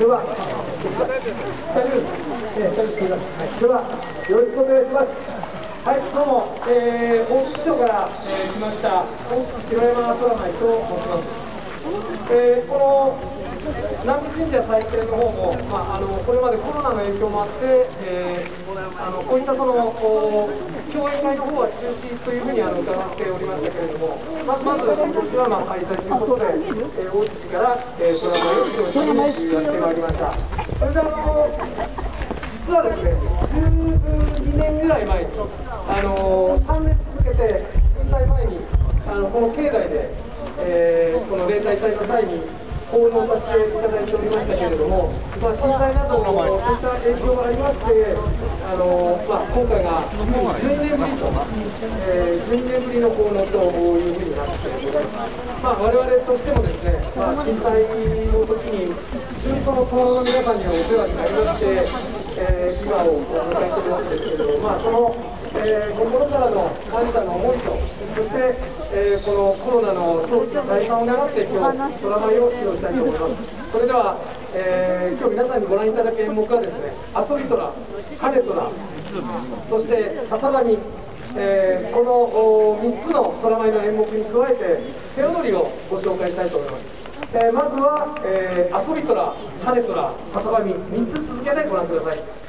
では、大丈夫。えー、大丈夫です。では、よろしくお願いします。はい、どうも、えー、大津市長から、えー、来ました、大津市白山空舞と申します。えー、この南部神社再建の方も、まあ、あのこれまでコロナの影響もあって、えー、あのこういったその競演会の方は中止というふうにあの伺っておりましたけれども、まずまず今年はまあ開催ということで、えー、大津市から、えー、ドラマを表彰しにやってまいりました。それであの実はですね、12年ぐらい前に、あの3年続けて震災前にあのこの境内で、えー、この例大祭の際に奉納させていただいておりましたけれども、まあ、震災などのそういった影響がありまして、あのまあ、今回が12年ぶりと、えー、12年ぶりの奉納というふうになってございます。まあ、我々としてもですね、まあ、震災の時に、非常にその友の皆さんにはお世話になりまして、えー、今を迎えているわけですけれども、まあ、その、えー、心からの感謝の思いと、そして、えー、このコロナの早期退散を願って今日ドラマを披露したいと思います。それでは、えー、今日皆さんにご覧いただく演目はですね「遊び虎」「ハネトラ」そして「笹波」えー、この3つの空舞の演目に加えて手踊りをご紹介したいと思います、えー、まずは、えー、遊び虎、ハネトラ、笹波3つ続けてご覧ください。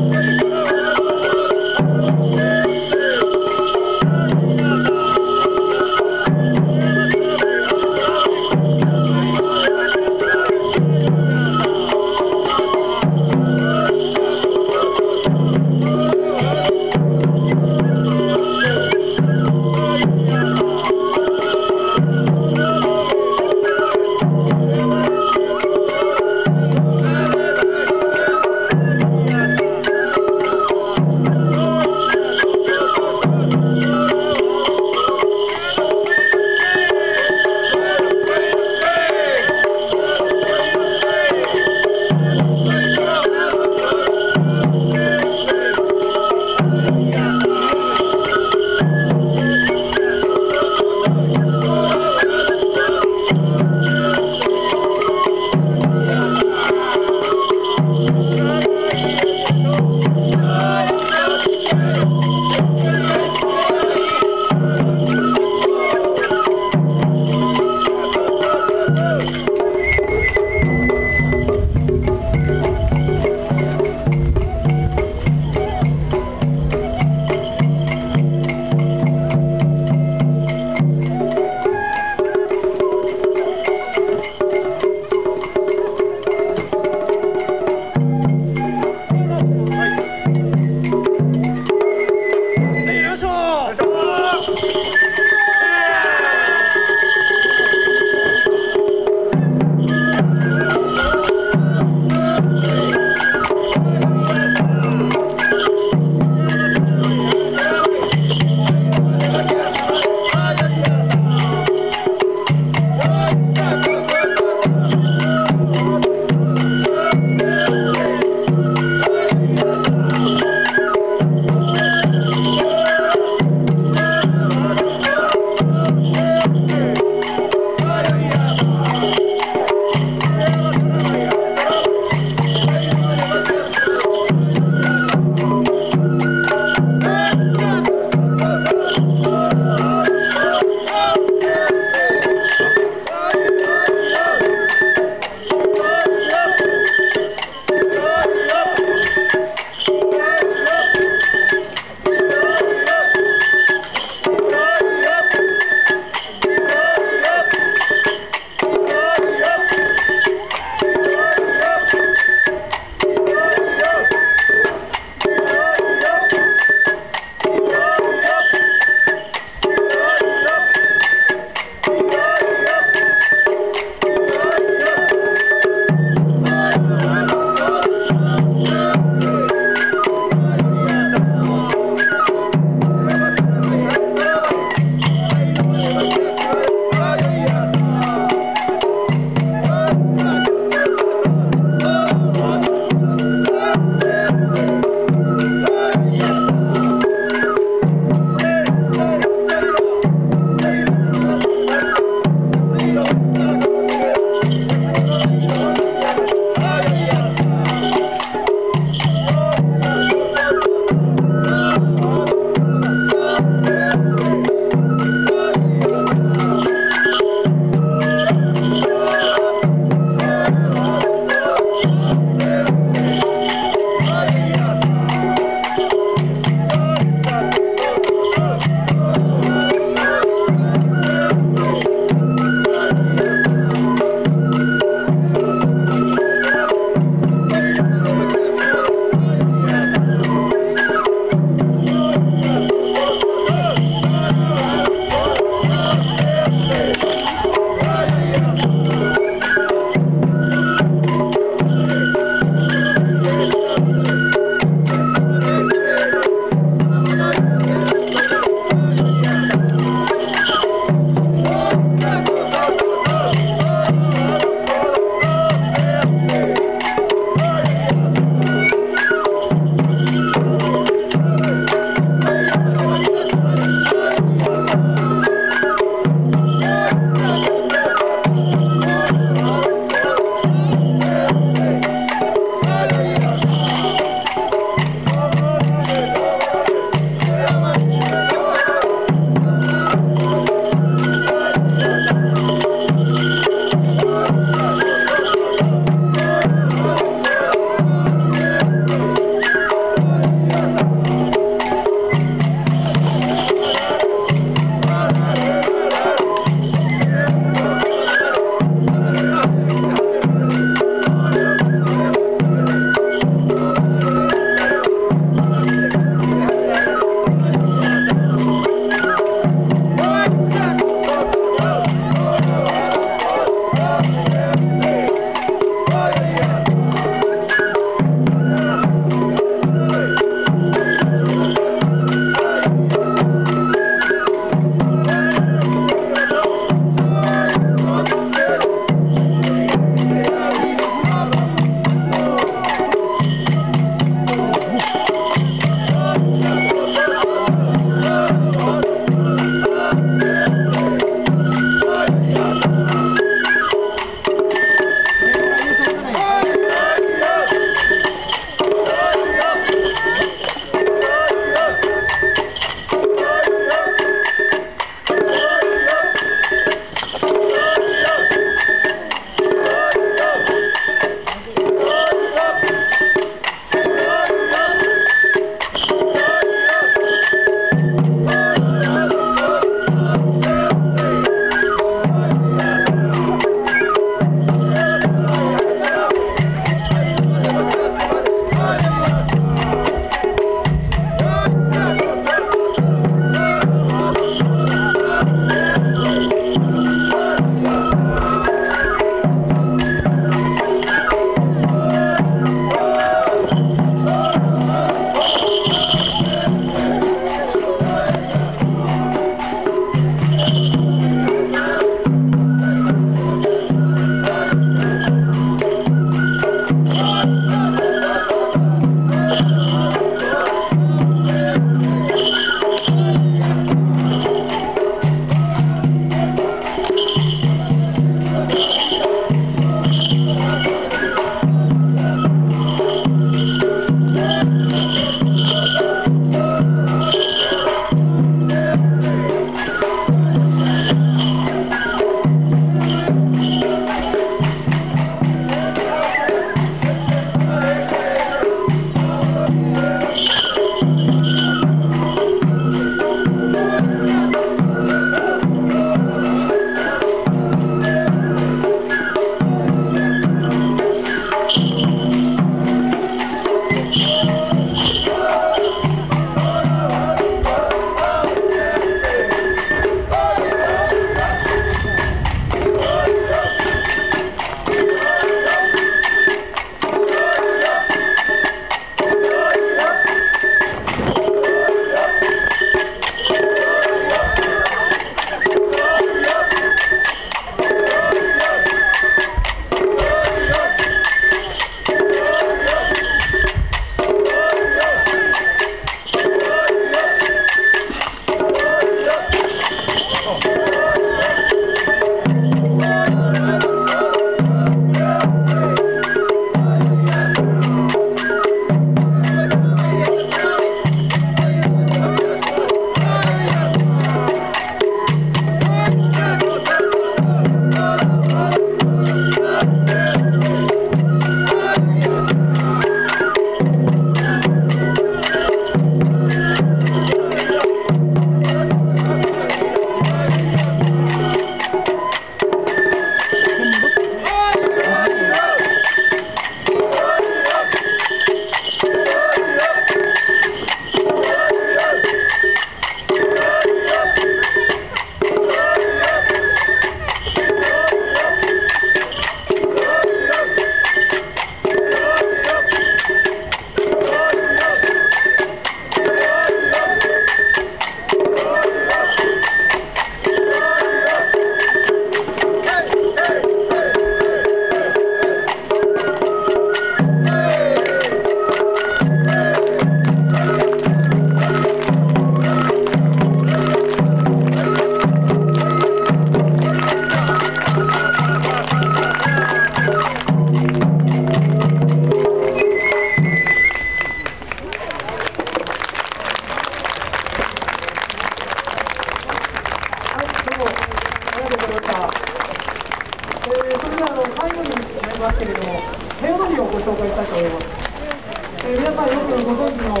ご存知の、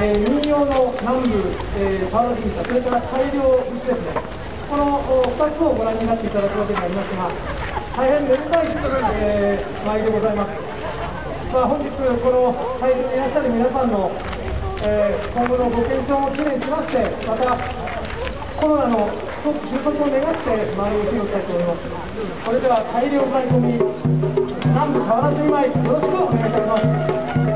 えー、民謡の南部、えー、パワー銀座、それから大量節ですね、この2つをご覧になっていただくわけになりますが、大変めでたい、えー、舞でございます。まあ、本日、この会場にいらっしゃる皆さんの、えー、今後のご健勝を記念しまして、またコロナの収束を願って舞を披露したいと思います。それでは大量買い込み南部河原住まいよろしくお願いいたします